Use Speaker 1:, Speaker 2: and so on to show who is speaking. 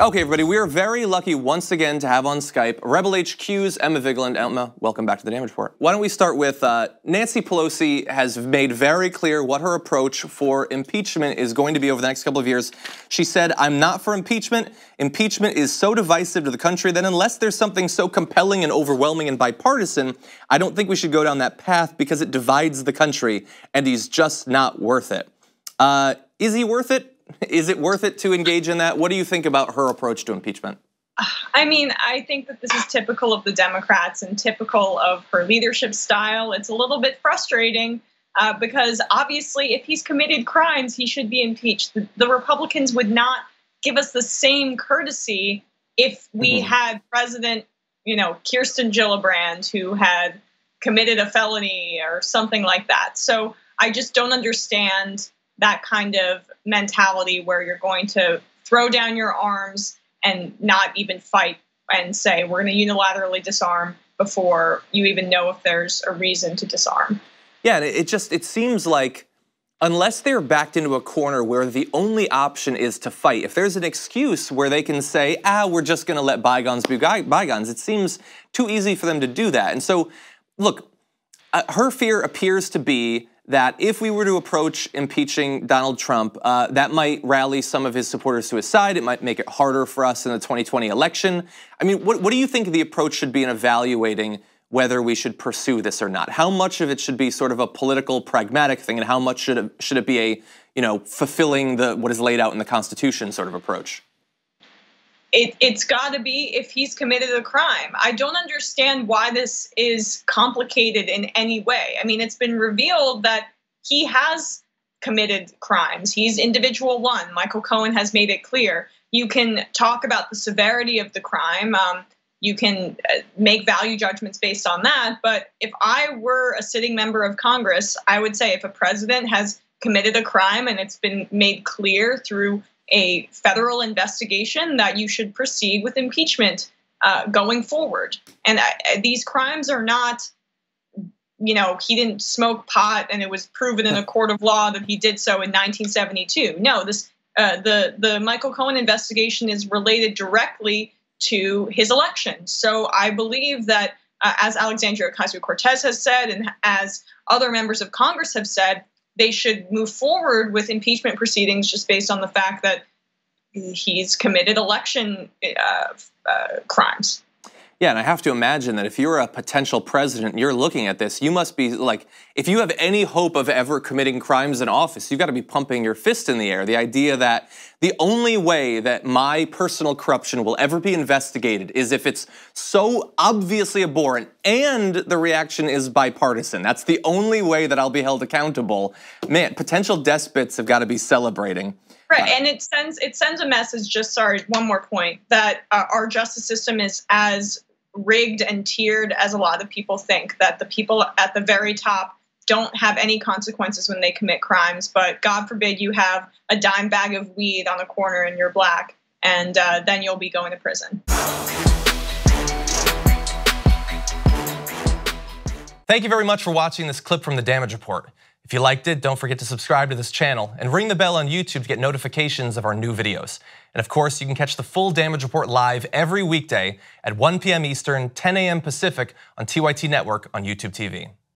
Speaker 1: Okay, everybody, we are very lucky once again to have on Skype Rebel HQ's Emma Vigeland. Emma, welcome back to the Damage Report. Why don't we start with uh, Nancy Pelosi has made very clear what her approach for impeachment is going to be over the next couple of years. She said, I'm not for impeachment. Impeachment is so divisive to the country that unless there's something so compelling and overwhelming and bipartisan, I don't think we should go down that path because it divides the country and he's just not worth it. Uh, is he worth it? Is it worth it to engage in that? What do you think about her approach to impeachment?
Speaker 2: I mean, I think that this is typical of the Democrats and typical of her leadership style. It's a little bit frustrating uh, because obviously, if he's committed crimes, he should be impeached. The, the Republicans would not give us the same courtesy if we mm-hmm. had President, you know, Kirsten Gillibrand, who had committed a felony or something like that. So I just don't understand that kind of mentality where you're going to throw down your arms and not even fight and say we're going to unilaterally disarm before you even know if there's a reason to disarm.
Speaker 1: Yeah, it just it seems like unless they're backed into a corner where the only option is to fight, if there's an excuse where they can say, ah, we're just going to let bygones be bygones, it seems too easy for them to do that. And so, look, uh, her fear appears to be that if we were to approach impeaching Donald Trump, uh, that might rally some of his supporters to his side. It might make it harder for us in the 2020 election. I mean, what, what do you think the approach should be in evaluating whether we should pursue this or not? How much of it should be sort of a political, pragmatic thing, and how much should it, should it be a, you know, fulfilling the what is laid out in the Constitution sort of approach?
Speaker 2: It, it's got to be if he's committed a crime. I don't understand why this is complicated in any way. I mean, it's been revealed that he has committed crimes. He's individual one. Michael Cohen has made it clear. You can talk about the severity of the crime. Um, you can uh, make value judgments based on that. But if I were a sitting member of Congress, I would say if a president has committed a crime and it's been made clear through a federal investigation that you should proceed with impeachment uh, going forward. And uh, these crimes are not, you know, he didn't smoke pot and it was proven in a court of law that he did so in 1972. No, this uh, the the Michael Cohen investigation is related directly to his election. So I believe that, uh, as Alexandria Ocasio Cortez has said, and as other members of Congress have said, they should move forward with impeachment proceedings just based on the fact that he's committed election uh, uh, crimes.
Speaker 1: Yeah, and I have to imagine that if you're a potential president you're looking at this, you must be like, if you have any hope of ever committing crimes in office, you've got to be pumping your fist in the air. The idea that the only way that my personal corruption will ever be investigated is if it's so obviously abhorrent and the reaction is bipartisan. That's the only way that I'll be held accountable. Man, potential despots have got to be celebrating.
Speaker 2: Right, and it sends it sends a message. Just sorry, one more point that uh, our justice system is as rigged and tiered as a lot of people think. That the people at the very top don't have any consequences when they commit crimes, but God forbid you have a dime bag of weed on a corner and you're black, and uh, then you'll be going to prison.
Speaker 1: Thank you very much for watching this clip from the Damage Report. If you liked it, don't forget to subscribe to this channel and ring the bell on YouTube to get notifications of our new videos. And of course, you can catch the full Damage Report live every weekday at 1 p.m. Eastern, 10 a.m. Pacific on TYT Network on YouTube TV.